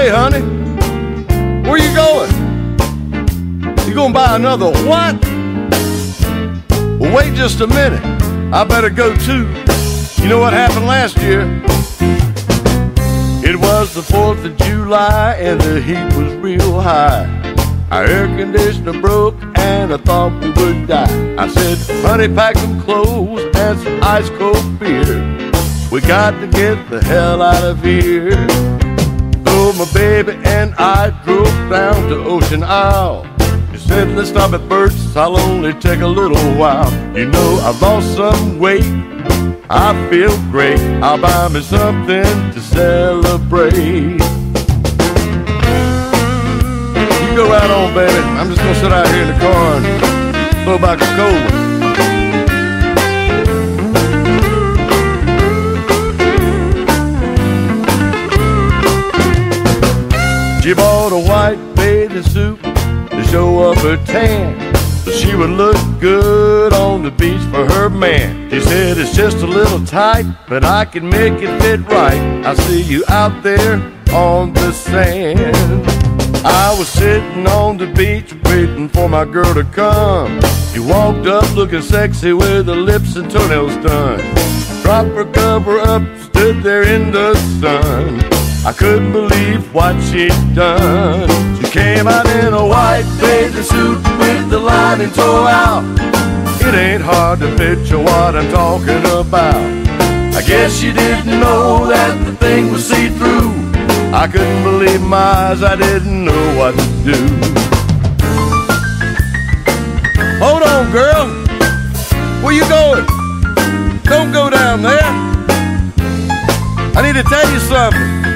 Hey, honey, where you going? You gonna buy another what? Well, wait just a minute. I better go too. You know what happened last year? It was the 4th of July and the heat was real high. Our air conditioner broke and I thought we would die. I said, honey, pack some clothes and some ice cold beer. We got to get the hell out of here. So my baby and I drove down to Ocean Isle. He said, let's stop at Bert's, I'll only take a little while. You know, I've lost some weight, I feel great. I'll buy me something to celebrate. You go out on, baby. I'm just gonna sit out here in the car and blow back a cold one. She bought a white bathing suit to show up her tan. So she would look good on the beach for her man. She said it's just a little tight, but I can make it fit right. I see you out there on the sand. I was sitting on the beach waiting for my girl to come. She walked up looking sexy with her lips and toenails done. Dropped her cover up, stood there in the sun. I couldn't believe what she'd done. She came out in a white bathing suit with the lining tore out. It ain't hard to picture what I'm talking about. I guess she didn't know that the thing was see-through. I couldn't believe my eyes, I didn't know what to do. Hold on, girl. Where you going? Don't go down there. I need to tell you something.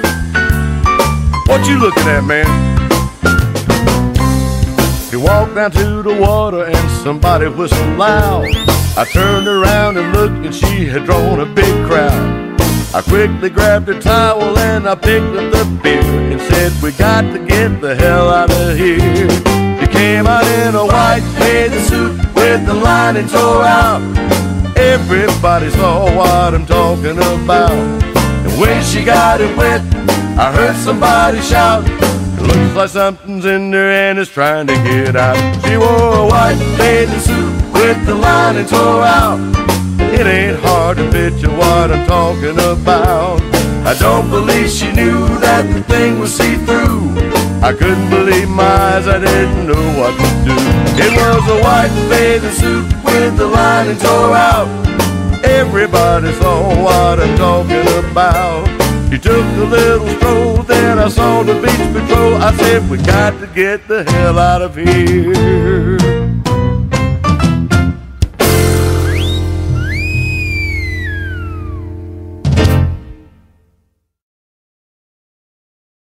What you looking at, man? He walked down to the water and somebody whistled loud. I turned around and looked and she had drawn a big crowd. I quickly grabbed a towel and I picked up the beer and said, We got to get the hell out of here. She came out in a white bathing suit with the lining tore out. Everybody saw what I'm talking about. And when she got it wet, I heard somebody shout. Looks like something's in there and it's trying to get out. She wore a white bathing suit with the lining tore out. It ain't hard to picture what I'm talking about. I don't believe she knew that the thing was see-through. I couldn't believe my eyes, I didn't know what to do. It was a white bathing suit with the lining tore out. Everybody saw what I'm talking about. He took a little stroll, then I saw the beach patrol. I said, we got to get the hell out of here.